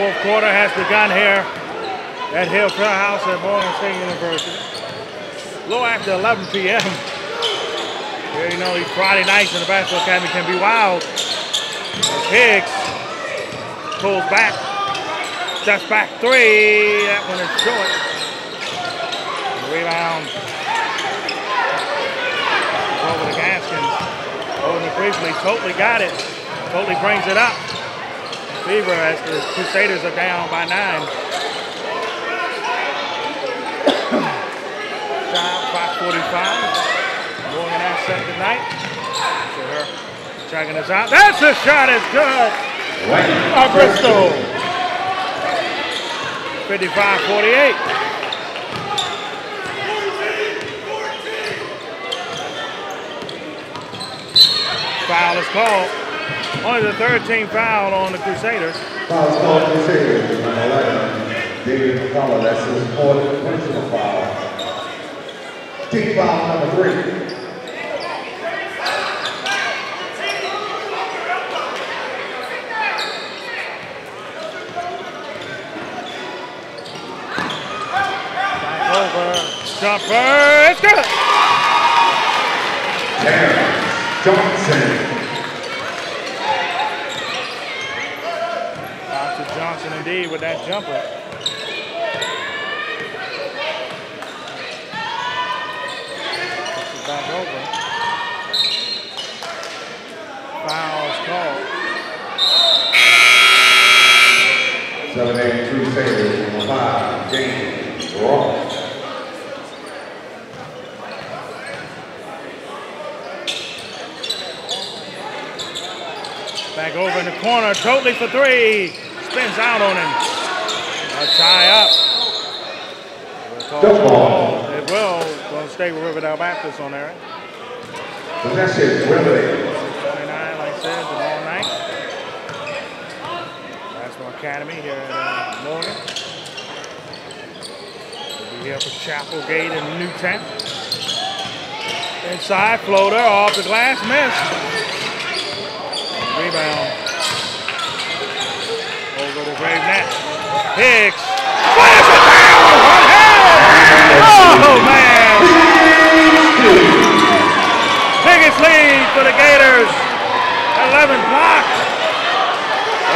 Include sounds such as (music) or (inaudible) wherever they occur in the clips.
fourth quarter has begun here at Hill Fieldhouse at Morgan State University. A little after 11 p.m. You know, these Friday nights in the Basketball Academy can be wild. As Higgs pulls back, steps back three. That one is short. Rebound over to Gaskins. Holding it briefly. Totley got it. Totley brings it up. Fever as the Crusaders are down by nine. (coughs) Shot 545. Morgan has set tonight. So her checking us out. That's a shot. It's good. By Bristol. 55-48. Foul is called. Only the third team foul on the Crusaders. Foul called Crusaders, number 11. David McCullough, that's his fourth personal foul. Team foul number three. Back over. Jumper. It's good. Terrence Johnson. Out Johnson indeed with that jumper. Back over. Foul is called. Seven eight Crusaders, five, James Ross. Back over in the corner, Totley for three. Spins out on him. A tie up. We'll it. will. Going to stay with Riverdale Baptist on there. Possession, Riverdale. 29, like I said, tomorrow night. National Academy here in uh, Morgan. We'll be here for Chapel Gate in Newtown. Inside floater off the glass, miss. Rebound. Over the grave net. Hicks. Fires it down with one hand. Oh, man. Biggest lead for the Gators. 11 blocked.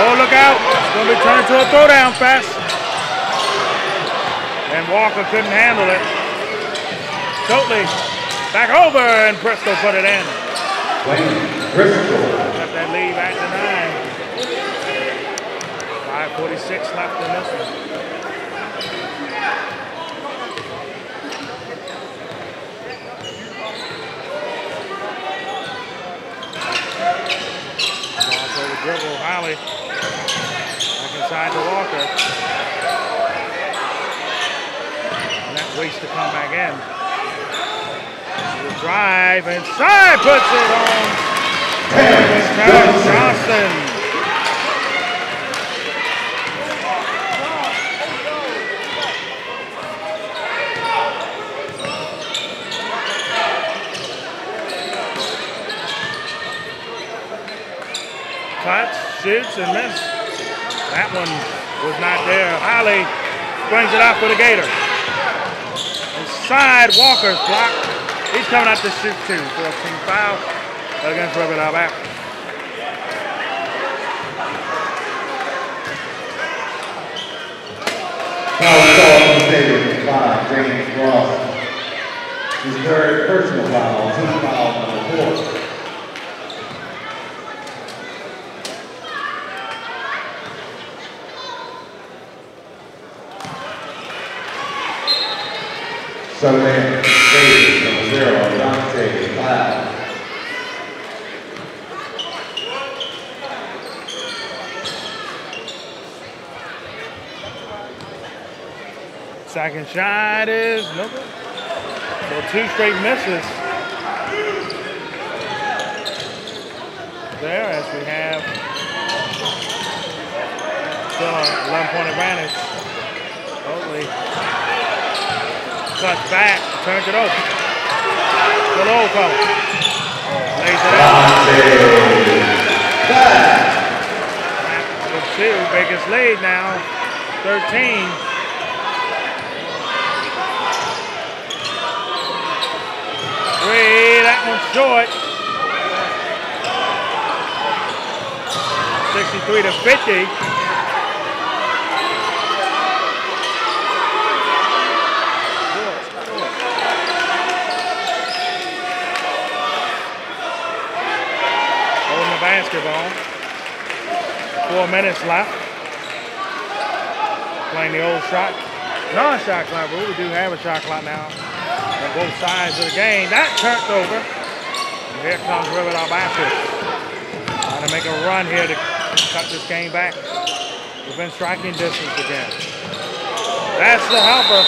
Oh, look out. It's going to be turned into a throwdown fest. And Walker couldn't handle it. Totally back over, and Bristol put it in. Wayne Bristol. Got that lead back to nine. 5.46 left in this one. Cross over dribble, Holly. Back inside to Walker. And that waits to come back in. Drive inside, puts it on. Johnson. Cuts, shoots, and miss. That one was not there. Holly brings it out for the Gator. Inside, Walker's block. He's coming out to shoot two. 14 foul against Riverdale Baptist. Foul James Ross. His third personal foul, team foul number four. Eight, Davis, number zero, Dante. Second shot is no good. So two straight misses. There as we have a 11 point advantage. Cuts back, turns it over. Old fella. Lays it out. Good two. Biggest lead now, 13. Three, that one's short. 63 to 50. Basketball. Four minutes left. Playing the old shot, non-shot clock rule. We do have a shot clock now on both sides of the game. That turned over. And here comes Riverdale Baptist. Trying to make a run here to cut this game back within striking distance again. That's the helper.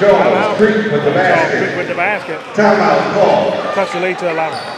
Charles Creek with the basket. Creek with the basket. Timeout call. Touch the lead to 11.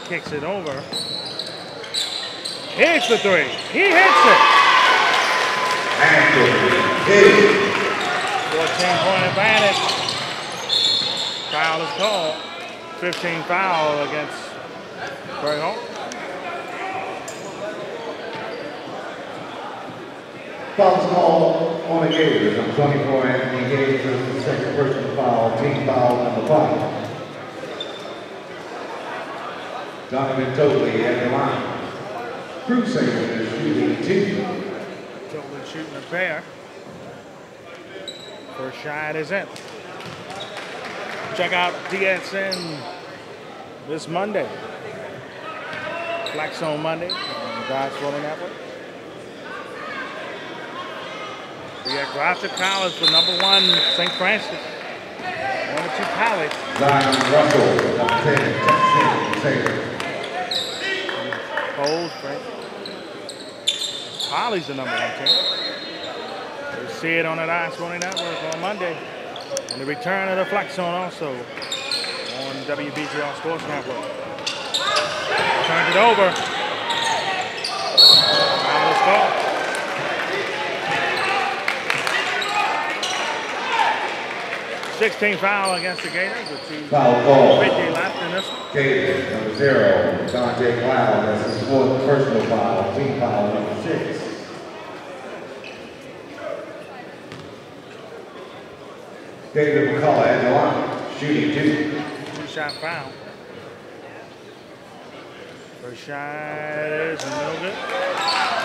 kicks it over. Hits the three. He hits it. 14 point advantage. Foul is called. 15 foul against Greg Holt. Foul called on the Gators. Number 24, Anthony Gators is the second personal foul. Team foul number five. Donovan Totley at the line. Crusader is shooting two. Totley shooting a pair. First shot is in. Check out DSN this Monday. Flex on Monday Dye Sporting Network. We got Gloucester College for number one, St. Francis. Number two college. Zion Russell, number 10, Texas Frank. Holly's the number one team. You'll see it on the Dye Sporting Network on Monday. And the return of the Flex Zone also on WBGR Sports Network. Turned it over. Foul is called. 16 foul against the Gators with two foul call. 50 left in this one. Gators, number zero, Dante Cloud. That's his fourth personal foul. Team foul number six. David McCullough at the line, shooting two. Two shot foul. First shot is no good.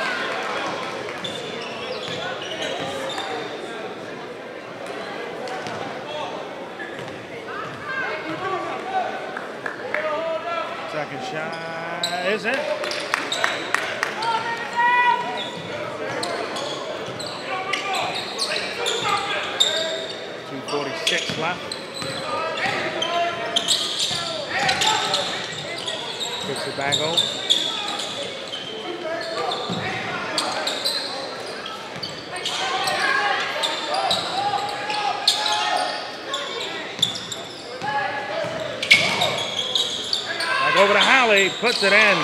Second shot is in. Two forty-six left. Gets it back over. Over to Holly, puts it in.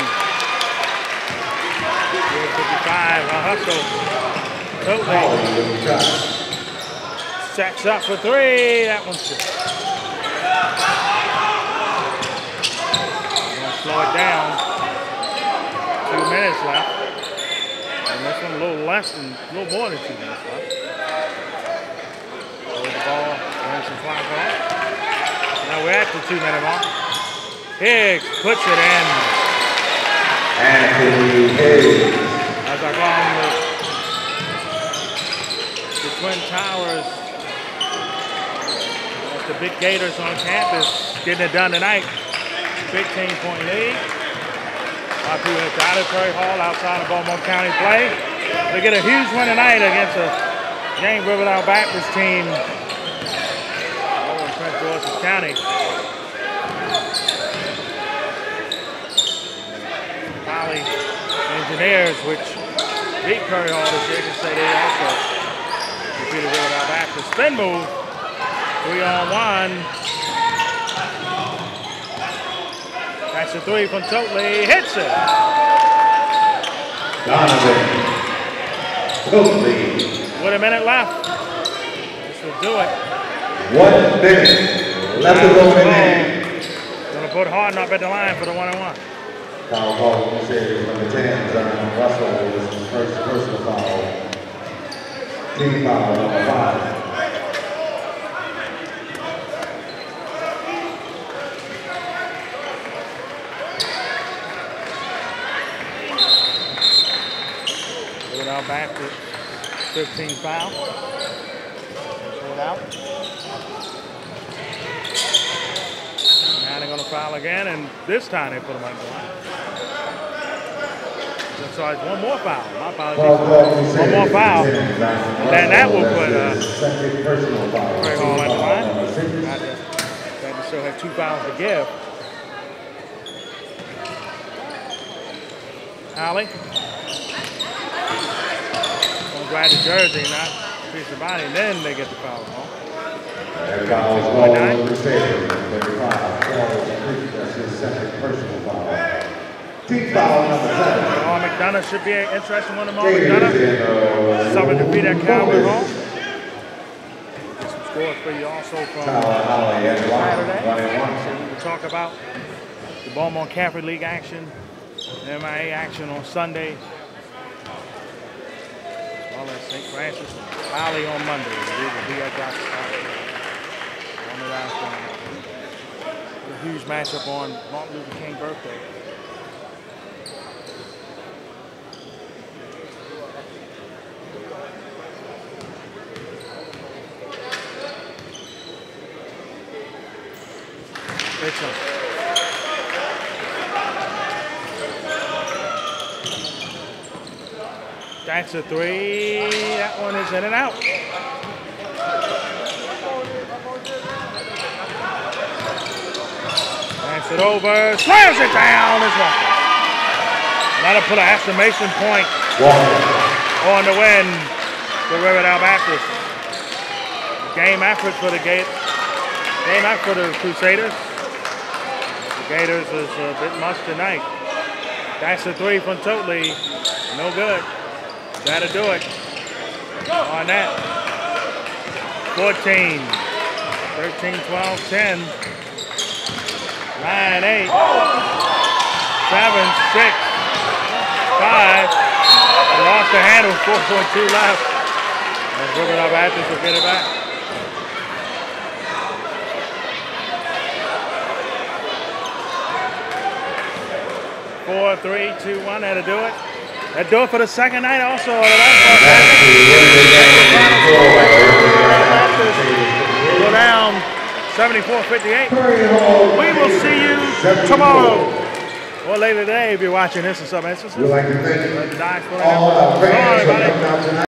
55, a hustle. Totley sets up for three. That one's good. Slow it down. Two minutes left. And this one a little less than, a little more than two minutes left. Hold the ball, and some fly ball. Now we're at the two minute mark. Higgs puts it in. Anthony Hayes. As I call them the, the Twin Towers. That's the big Gators on campus getting it done tonight. 15 point lead. Our people at the Perry Hall outside of Baltimore County play. They get a huge win tonight against the James Riverdale Baptist team over in Prince George's County. Engineers, which beat Perry Hall this year, can say they also defeated Riverdale Baptist. Spin move, three on one. That's a three from Totley, hits it. Donovan. Coakley. With a minute left. This will do it. One minute left to go in. Gonna put Harden up at the line for the one and one. Foul call from Crusaders number 10, Zion Russell with his first personal foul. Team foul number five. Riverdale Baptist, 15 foul. Pull it out. Now they're gonna foul again, and this time they put him on the line. So it's one more foul. My apologies. call from Crusaders. One more foul. number 10, Zion Then that will put, uh, his Second personal foul. Craig Hall at the line. Got to, still have two fouls to give. Holly. Gonna grab the jersey, not piece the body, and then they get the foul. And foul is called on 35. That's his second personal foul. Seven. Lamar McDonough should be an interesting one. Gators McDonough. in, uh, Suffered defeat at Calvert Hall. focus. Get some scores for you also from Saturday. we will talk about the Baltimore Catholic League action, MIAA action on Sunday, as well as St. Francis and Valley on Monday. We will be at Dr. on the. A huge matchup on Martin Luther King birthday. It's a That's a three. That one is in and out. Pass it over. Slams it down. It's Walker. That'll put an exclamation point on the win for Riverdale Baptist. Game effort for the Gate. Game effort for the Crusaders. The Gators is a bit much tonight. That's a three from Totley. No good. That'll do it. On that. 14, 13, 12, 10, 9, 8, 7, 6, 5. They lost the handle, 4.2 left. And Riverdale Baptist will get it back. Four, three, two, one. That'll do it. That'll do it for the second night also. the Go down 74-58. We will see you tomorrow. Or later today if you're watching this or something. It's just We'd like to thank the dice for all our fans for coming out tonight.